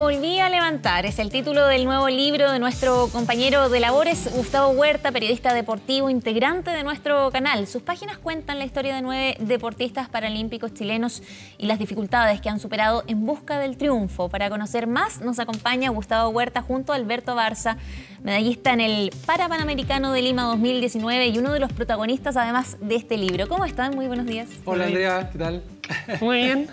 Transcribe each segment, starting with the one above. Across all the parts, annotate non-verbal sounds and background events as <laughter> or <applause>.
Volví a levantar, es el título del nuevo libro de nuestro compañero de labores, Gustavo Huerta, periodista deportivo, integrante de nuestro canal. Sus páginas cuentan la historia de nueve deportistas paralímpicos chilenos y las dificultades que han superado en busca del triunfo. Para conocer más, nos acompaña Gustavo Huerta junto a Alberto Barza, medallista en el Parapanamericano de Lima 2019 y uno de los protagonistas además de este libro. ¿Cómo están? Muy buenos días. Hola Andrea, ¿qué tal? <laughs> Muy bien.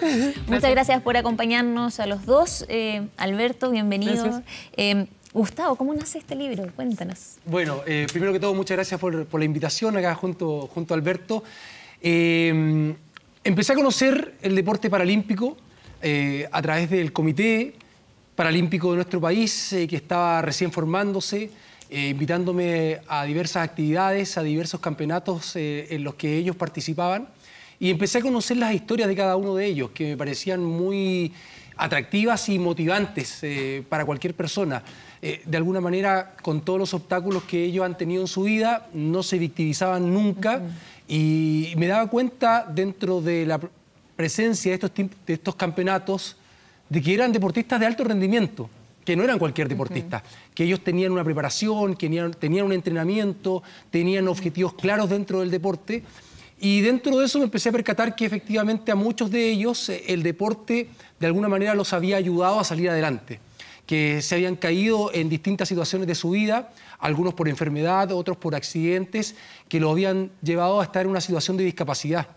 Muchas gracias por acompañarnos a los dos. Eh, Alberto, bienvenido. Eh, Gustavo, ¿cómo nace este libro? Cuéntanos. Bueno, eh, primero que todo, muchas gracias por, la invitación acá junto, junto a Alberto. empecé a conocer el deporte paralímpico a través del Comité Paralímpico de nuestro país, que estaba recién formándose, invitándome a diversas actividades, a diversos campeonatos en los que ellos participaban. Y empecé a conocer las historias de cada uno de ellos, que me parecían muy atractivas y motivantes eh, para cualquier persona. Eh, de alguna manera, con todos los obstáculos que ellos han tenido en su vida, no se victimizaban nunca y me daba cuenta dentro de la presencia de estos, de estos campeonatos de que eran deportistas de alto rendimiento que no eran cualquier deportista, que ellos tenían una preparación, que tenían un entrenamiento, tenían objetivos claros dentro del deporte y dentro de eso me empecé a percatar que efectivamente a muchos de ellos eh, el deporte de alguna manera los había ayudado a salir adelante, que se habían caído en distintas situaciones de su vida, algunos por enfermedad, otros por accidentes, que lo habían llevado a estar en una situación de discapacidad.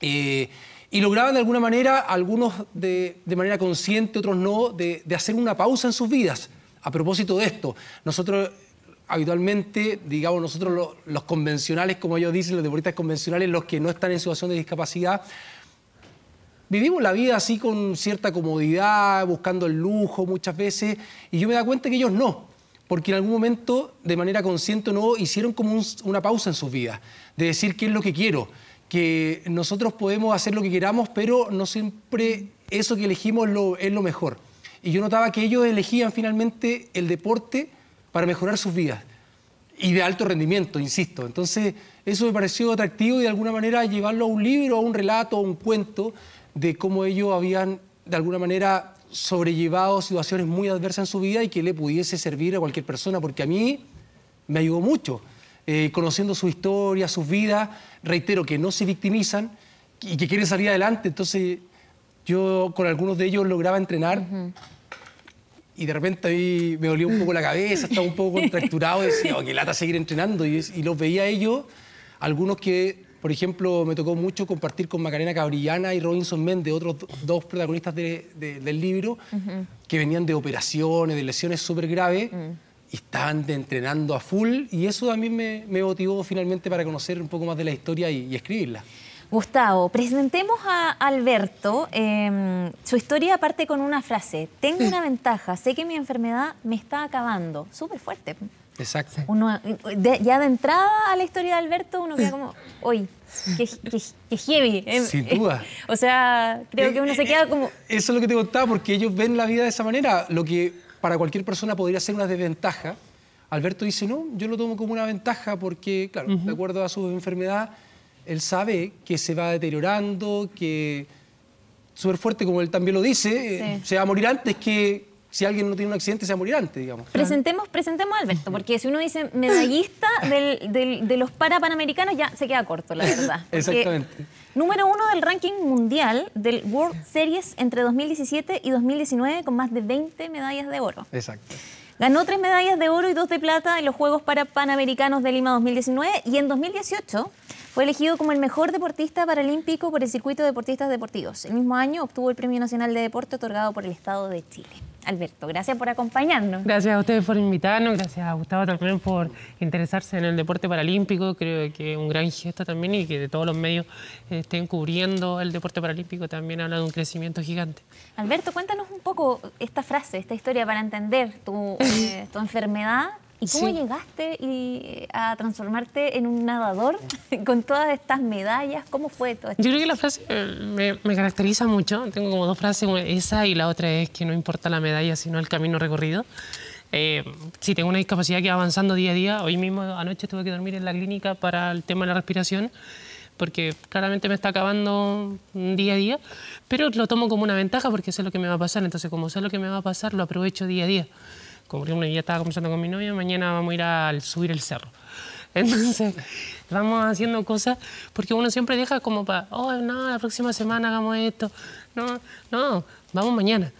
Eh, y lograban de alguna manera, algunos de, manera consciente, otros no, de, de hacer una pausa en sus vidas. A propósito de esto, nosotros habitualmente, digamos, nosotros los, convencionales, como ellos dicen, los deportistas convencionales, los que no están en situación de discapacidad, vivimos la vida así con cierta comodidad, buscando el lujo muchas veces, y yo me da cuenta que ellos no, porque en algún momento, de manera consciente o no, hicieron como una pausa en sus vidas, de decir qué es lo que quiero, que nosotros podemos hacer lo que queramos, pero no siempre eso que elegimos es lo mejor. Y yo notaba que ellos elegían finalmente el deporte para mejorar sus vidas y de alto rendimiento, insisto. Entonces, eso me pareció atractivo y de alguna manera llevarlo a un libro, a un relato, a un cuento de cómo ellos habían de alguna manera sobrellevado situaciones muy adversas en su vida y que le pudiese servir a cualquier persona, porque a mí me ayudó mucho. Eh, conociendo su historia, sus vidas, reitero que no se victimizan y que quieren salir adelante. Entonces, yo con algunos de ellos lograba entrenar y de repente ahí me dolía un poco la cabeza, estaba un poco contracturado, y decía, oh, qué lata seguir entrenando. Y, los veía ellos, algunos que, por ejemplo, me tocó mucho compartir con Macarena Cabrillana y Robinson Méndez, otros dos protagonistas del libro, que venían de operaciones, de lesiones súper graves. Mm. Y estaban entrenando a full y eso a mí me, motivó finalmente para conocer un poco más de la historia y escribirla. Gustavo, presentemos a Alberto. Em, su historia parte con una frase. Tengo una ventaja, sé que mi enfermedad me está acabando. Súper fuerte. Exacto. ya de entrada a la historia de Alberto, uno queda como, uy, qué, heavy. Em, Sin duda. <laughs> o sea, creo que uno se queda como... Eso es lo que te contaba, porque ellos ven la vida de esa manera. Lo que para cualquier persona podría ser una desventaja. Alberto dice, no, yo lo tomo como una ventaja porque, claro, de acuerdo a su enfermedad él sabe que se va deteriorando, que súper fuerte, como él también lo dice, eh, se va a morir antes que si alguien no tiene un accidente, se va a morir antes, digamos. Presentemos, presentemos a Alberto, porque si uno dice medallista de los Parapanamericanos, ya se queda corto, la verdad. <laughs> Exactamente. Número uno del ranking mundial del World Series entre 2017 y 2019, con más de 20 medallas de oro. Exacto. Ganó tres medallas de oro y dos de plata en los Juegos Parapanamericanos de Lima 2019 y en 2018 fue elegido como el mejor deportista paralímpico por el Circuito de Deportistas Deportivos. El mismo año obtuvo el Premio Nacional de Deporte otorgado por el Estado de Chile. Alberto, gracias por acompañarnos. Gracias a ustedes por invitarnos, gracias a Gustavo también por interesarse en el deporte paralímpico. Creo que es un gran gesto también y que de todos los medios estén cubriendo el deporte paralímpico también habla de un crecimiento gigante. Alberto, cuéntanos un poco esta frase, esta historia para entender tu, eh, tu enfermedad ¿Y cómo llegaste y, a transformarte en un nadador <laughs> con todas estas medallas? ¿Cómo fue todo esto? Yo creo que la frase eh, me, caracteriza mucho. Tengo como dos frases, esa y la otra es que no importa la medalla, sino el camino recorrido. Eh, sí, tengo una discapacidad que va avanzando día a día. Hoy mismo, anoche, tuve que dormir en la clínica para el tema de la respiración porque claramente me está acabando día a día, pero lo tomo como una ventaja porque sé lo que me va a pasar, entonces como sé lo que me va a pasar, lo aprovecho día a día. Como por ejemplo, ya estaba conversando con mi novia, mañana vamos a ir a subir el cerro. <laughs> Entonces, vamos haciendo cosas porque uno siempre deja como para, oh, no, la próxima semana hagamos esto. No, no, vamos mañana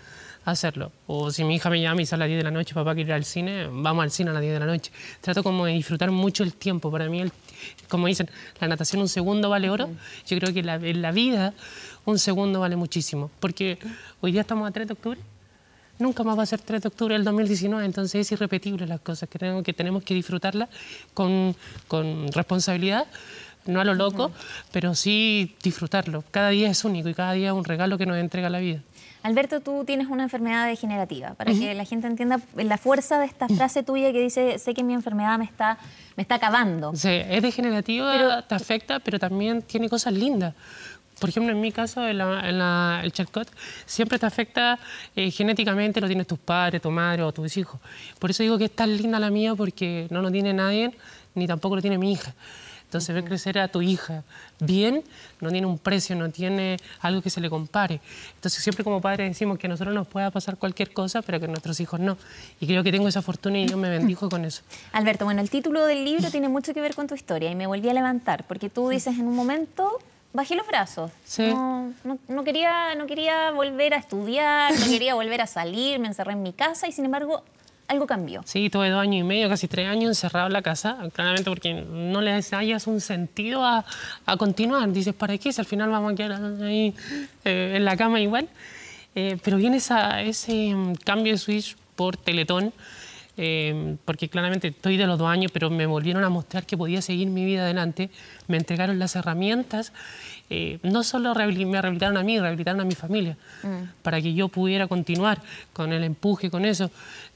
a hacerlo. O si mi hija me llama y sale a las 10 de la noche, papá quiere ir al cine, vamos al cine a las 10 de la noche. Trato como de disfrutar mucho el tiempo. Para mí, como dicen, la natación un segundo vale oro. Yo creo que en la vida un segundo vale muchísimo. Porque hoy día estamos a 3 de octubre nunca más va a ser 3 de octubre del 2019, entonces es irrepetible las cosas, que tenemos que, tenemos que disfrutarlas con, con responsabilidad, no a lo loco, pero sí disfrutarlo. Cada día es único y cada día es un regalo que nos entrega la vida. Alberto, tú tienes una enfermedad degenerativa, para que la gente entienda la fuerza de esta frase tuya que dice, sé que mi enfermedad me está, me está acabando. Sí, es degenerativa, te afecta, pero también tiene cosas lindas por ejemplo, en mi caso, el Charcot siempre te afecta eh, genéticamente, lo tienes tus padres, tu madre o tus hijos. Por eso digo que es tan linda la mía porque no lo tiene nadie, ni tampoco lo tiene mi hija. Entonces, ver crecer a tu hija bien no tiene un precio, no tiene algo que se le compare. Entonces, siempre como padres decimos que a nosotros nos pueda pasar cualquier cosa, pero que a nuestros hijos no. Y creo que tengo esa fortuna y Dios me bendijo con eso. <coughs> Alberto, bueno, el título del libro tiene mucho que ver con tu historia y me volví a levantar, porque tú dices en un momento bajé los brazos. No, no, quería, no quería volver a estudiar, no <laughs> quería volver a salir, me encerré en mi casa y sin embargo algo cambió. Sí, tuve dos años y medio, casi tres años encerrado en la casa, claramente porque no le hayas un sentido a, a continuar. Dices, ¿para qué? Si al final vamos a quedar ahí eh, en la cama igual. Eh, pero viene esa, ese mm, cambio de switch por Teletón Em, porque claramente estoy de los dos años, pero me volvieron a mostrar que podía seguir mi vida adelante, me entregaron las herramientas, eh, no solo me rehabilitaron a mí, rehabilitaron a mi familia, mm. para que yo pudiera continuar con el empuje, con eso.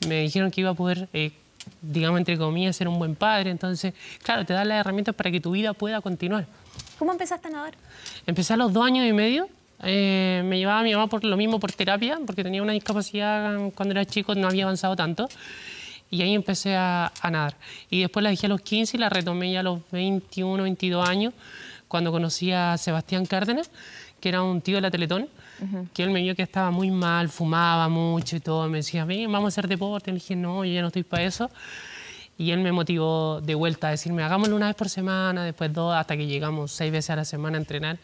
Me dijeron que iba a poder... Eh, digamos, entre comillas, ser un buen padre. Entonces, claro, te dan las herramientas para que tu vida pueda continuar. ¿Cómo empezaste a nadar? Empecé a los dos años y medio. Eh, me llevaba a mi mamá por lo mismo, por terapia, porque tenía una discapacidad cuando era chico, no había avanzado tanto y ahí empecé a, nadar. Y después la dejé a los 15 y la retomé ya a los 21, 22 años, cuando conocí a Sebastián Cárdenas, que era un tío de la Teletón, que él me vio que estaba muy mal, fumaba mucho y todo, me decía, ven, vamos a hacer deporte. Le dije, no, yo ya no estoy para eso. Y él me motivó de vuelta a decirme, hagámoslo una vez por semana, después dos, hasta que llegamos seis veces a la semana a entrenar.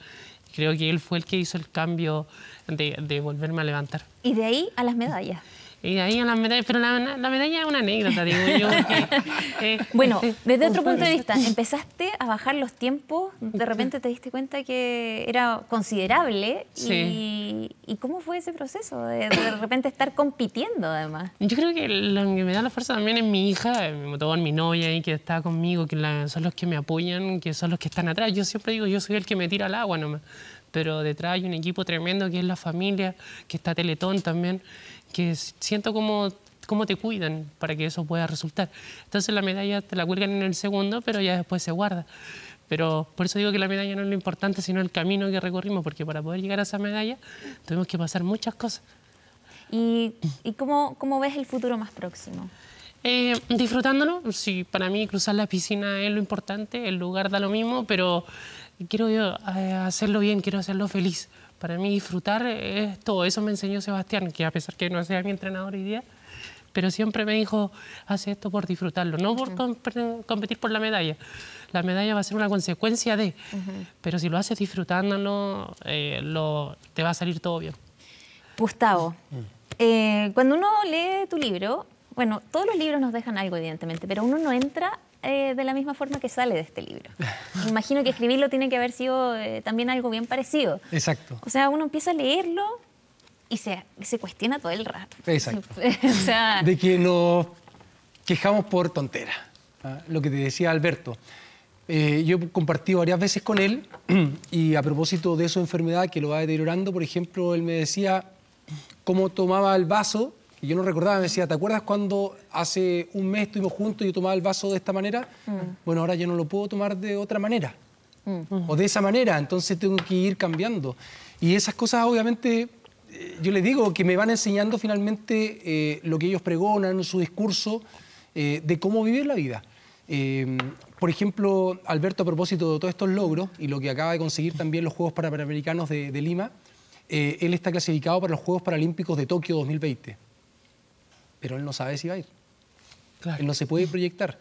Creo que él fue el que hizo el cambio de, de volverme a levantar. Y de ahí a las medallas. Y ahí en las medallas, pero la, medalla es una anécdota, digo yo. <laughs> Eh, bueno, desde otro punto de vista, empezaste a bajar los tiempos, de repente te diste cuenta que era considerable. Y, y, cómo fue ese proceso de, de, repente estar compitiendo además? Yo creo que lo que me da la fuerza también es mi hija, me motivó mi novia ahí que está conmigo, que son los que me apoyan, que son los que están atrás. Yo siempre digo, yo soy el que me tira al agua nomás pero detrás hay un equipo tremendo que es la familia, que está Teletón también, que siento como cómo te cuidan para que eso pueda resultar. Entonces la medalla te la cuelgan en el segundo, pero ya después se guarda. Pero por eso digo que la medalla no es lo importante, sino el camino que recorrimos, porque para poder llegar a esa medalla tuvimos que pasar muchas cosas. ¿Y, y cómo, cómo ves el futuro más próximo? Eh, disfrutándolo, sí, para mí cruzar la piscina es lo importante, el lugar da lo mismo, pero quiero yo eh, hacerlo bien, quiero hacerlo feliz. Para mí disfrutar es todo. Eso me enseñó Sebastián, que a pesar que no sea mi entrenador hoy día, pero siempre me dijo, hace esto por disfrutarlo, no por competir por la medalla. La medalla va a ser una consecuencia de, pero si lo haces disfrutándolo, eh, lo, te va a salir todo bien. Gustavo, eh, cuando uno lee tu libro, bueno, todos los libros nos dejan algo, evidentemente, pero uno no entra eh, de la misma forma que sale de este libro. <laughs> Imagino que escribirlo tiene que haber sido eh, también algo bien parecido. Exacto. O sea, uno empieza a leerlo y se, se cuestiona todo el rato. Exacto. <laughs> De que nos quejamos por tontera. ¿ah? Lo que te decía Alberto. Eh, yo he compartido varias veces con él <clears throat> y a propósito de su enfermedad que lo va deteriorando, por ejemplo, él me decía cómo tomaba el vaso y yo no recordaba, me decía, ¿te acuerdas cuando hace un mes estuvimos juntos y yo tomaba el vaso de esta manera? Mm. Bueno, ahora yo no lo puedo tomar de otra manera. Mm. O de esa manera, entonces tengo que ir cambiando. Y esas cosas, obviamente, eh, yo les digo que me van enseñando finalmente eh, lo que ellos pregonan, su discurso, eh, de cómo vivir la vida. Eh, por ejemplo, Alberto, a propósito de todos estos logros y lo que acaba de conseguir también los Juegos Panamericanos de, de Lima, él está clasificado para los Juegos Paralímpicos de Tokio 2020. Pero él no sabe si va a ir. Claro. Él no se puede proyectar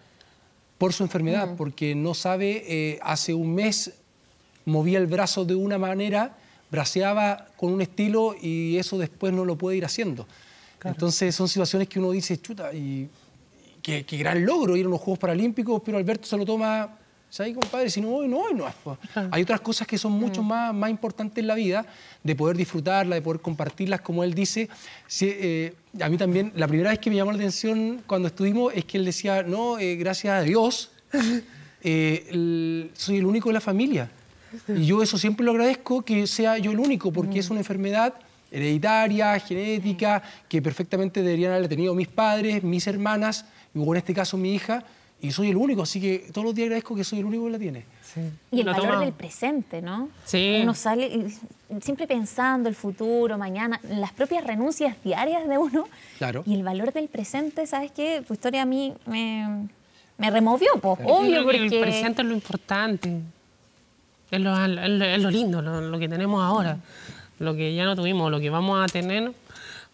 por su enfermedad, porque no sabe, eh, hace un mes movía el brazo de una manera, braceaba con un estilo y eso después no lo puede ir haciendo. Entonces son situaciones que uno dice, chuta, y qué, qué gran logro ir a unos Juegos Paralímpicos, pero Alberto se lo toma, ¿sabes, compadre? Si no voy, no voy, no. pues. Hay otras cosas que son mucho más, más importantes en la vida, de poder disfrutarla, de poder compartirlas, como él dice. Eh, a mí también, la primera vez que me llamó la atención cuando estuvimos es que él decía, no, eh, gracias a Dios, <laughs> eh, el- soy el único de la familia. Y yo eso siempre lo agradezco, que sea yo el único, porque es una enfermedad hereditaria, genética, que perfectamente deberían haber tenido mis padres, mis hermanas, y en este caso mi hija, y soy el único, así que todos los días agradezco que soy el único que la tiene. Sí. Y el Lo valor toma- del presente, ¿no? Sí. Uno sale siempre pensando el futuro, mañana, las propias renuncias diarias de uno. Claro. Y el valor del presente, ¿sabes qué? Tu historia a mí me, me removió, pues, obvio, creo que porque... El presente es lo importante. Es lo, es lo- es lo lindo, lo, lo que tenemos ahora. Lo que ya no tuvimos, lo que vamos a tener,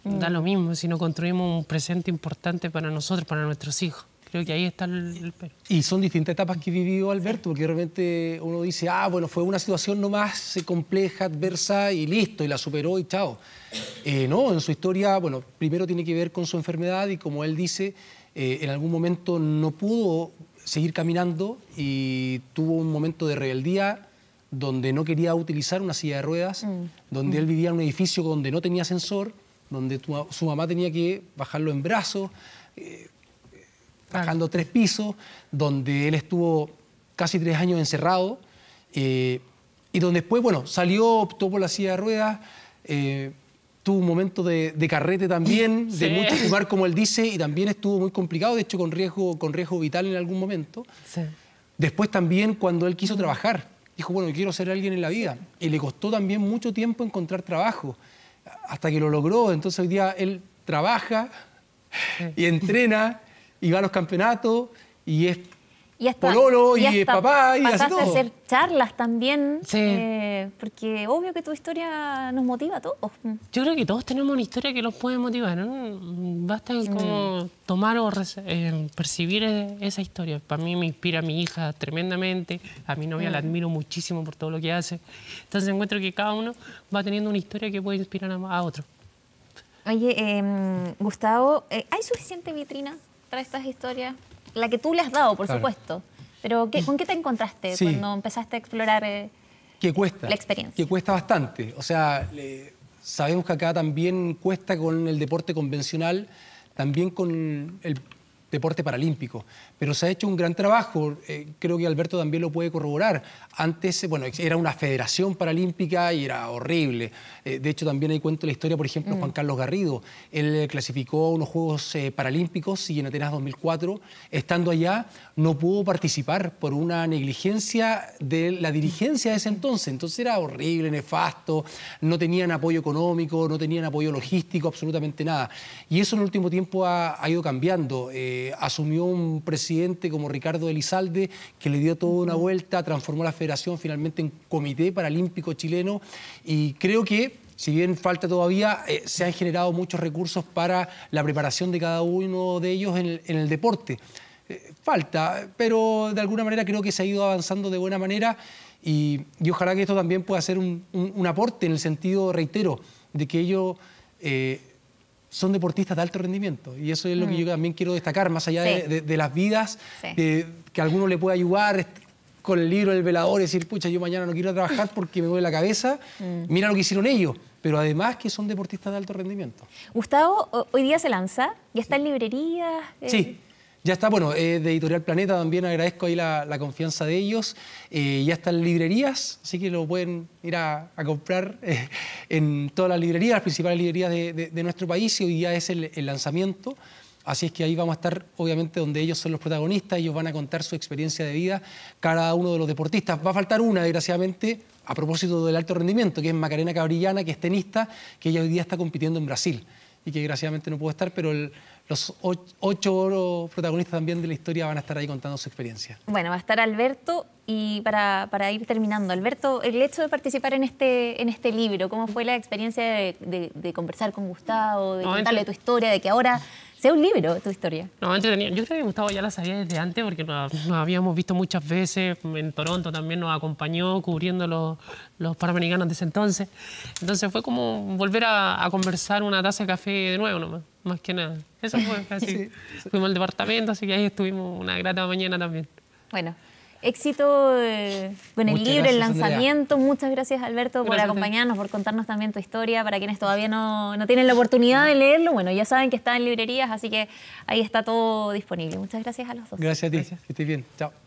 Mm. da lo mismo si no construimos un presente importante para nosotros, para nuestros hijos. Creo que ahí está el, el pero. Y son distintas etapas que vivió Alberto, porque de repente uno dice, ah, bueno, fue una situación nomás eh, compleja, adversa y listo, y la superó y chao. Eh, no, en su historia, bueno, primero tiene que ver con su enfermedad y como él dice, eh, en algún momento no pudo seguir caminando y tuvo un momento de rebeldía donde no quería utilizar una silla de ruedas, donde él vivía en un edificio donde no tenía ascensor, donde tu- su mamá tenía que bajarlo en brazos, bajando tres pisos, donde él estuvo casi tres años encerrado eh, y donde después, bueno, salió, optó por la silla de ruedas, eh, tuvo un momento de, de carrete también, de mucho fumar, como él dice, y también estuvo muy complicado, de hecho con riesgo, con riesgo vital en algún momento. Sí. Después también cuando él quiso trabajar, dijo, bueno, quiero ser alguien en la vida. Y le costó también mucho tiempo encontrar trabajo, hasta que lo logró. Entonces hoy día él trabaja y entrena y va a los campeonatos y es Y hasta, pololo y, hasta es papá y hace pasaste todo. a hacer charlas también, Sí. eh, porque obvio que tu historia nos motiva a todos. Yo creo que todos tenemos una historia que los puede motivar. ¿no? Basta en como tomar o eh, percibir eh, esa historia. Para mí me inspira a mi hija tremendamente. A mi novia la admiro muchísimo por todo lo que hace. Entonces encuentro que cada uno va teniendo una historia que puede inspirar a, a otro. Oye, eh, Gustavo, ¿hay suficiente vitrina estas historias? La que tú le has dado, por Claro. supuesto. Pero ¿qué- ¿con qué te encontraste Sí. cuando empezaste a explorar? eh, que cuesta. La experiencia. Que cuesta bastante. O sea, le- sabemos que acá también cuesta con el deporte convencional, también con el deporte paralímpico. Pero se ha hecho un gran trabajo, eh, creo que Alberto también lo puede corroborar. Antes, eh, bueno, era una federación paralímpica y era horrible. Eh, de hecho, también ahí cuento la historia, por ejemplo, Juan Carlos Garrido. Él clasificó a unos Juegos eh, Paralímpicos y en Atenas 2004, estando allá, no pudo participar por una negligencia de la dirigencia de ese entonces. Entonces era horrible, nefasto, no tenían apoyo económico, no tenían apoyo logístico, absolutamente nada. Y eso en el último tiempo ha, ha ido cambiando. Eh, asumió un presidente como Ricardo Elizalde, que le dio toda una vuelta, transformó la federación finalmente en Comité Paralímpico Chileno y creo que si bien falta todavía, eh, se han generado muchos recursos para la preparación de cada uno de ellos en el, deporte. Eh, falta, pero de alguna manera creo que se ha ido avanzando de buena manera y, y ojalá que esto también pueda ser un, un- un aporte en el sentido, reitero, de que ellos eh, son deportistas de alto rendimiento y eso es lo que yo también quiero destacar, más allá Sí. de, de- de las vidas, Sí. de- que alguno le pueda ayudar con el libro del velador y decir, pucha, yo mañana no quiero trabajar porque me duele la cabeza, mira lo que hicieron ellos, pero además que son deportistas de alto rendimiento. Gustavo, ho- hoy día se lanza, ya está en librerías. eh, Sí, ya está, bueno, de Editorial Planeta también agradezco ahí la, confianza de ellos. Eh, ya está en librerías, así que lo pueden ir a, comprar eh, en todas las librerías, las principales librerías de, nuestro país y hoy día es el, lanzamiento. Así es que ahí vamos a estar, obviamente, donde ellos son los protagonistas, ellos van a contar su experiencia de vida, cada uno de los deportistas. Va a faltar una, desgraciadamente, a propósito del alto rendimiento, que es Macarena Cabrillana, que es tenista, que hoy día está compitiendo en Brasil. Y que desgraciadamente no puedo estar, pero los ocho protagonistas también de la historia van a estar ahí contando su experiencia. Bueno, va a estar Alberto y para, ir terminando, Alberto, el hecho de participar en este, en este libro, ¿cómo fue la experiencia de, conversar con Gustavo, de contarle tu historia, de que ahora sea un libro tu historia? No, entretenido. Yo creo que Gustavo ya la sabía desde antes porque nos, habíamos visto muchas veces, en Toronto también nos acompañó cubriendo los, los Panamericanos de ese entonces. Entonces fue como volver a, conversar una taza de café de nuevo nomás, más que nada. Eso fue así. <laughs> Fuimos al departamento, así que ahí estuvimos una grata mañana también. Bueno, éxito eh, con el libro, el lanzamiento. Muchas gracias, Alberto, por acompañarnos, por contarnos también tu historia. Para quienes todavía no, no, tienen la oportunidad de leerlo, bueno, ya saben que está en librerías, así que ahí está todo disponible. Muchas gracias a los dos. Gracias a ti, que estés bien. Chao.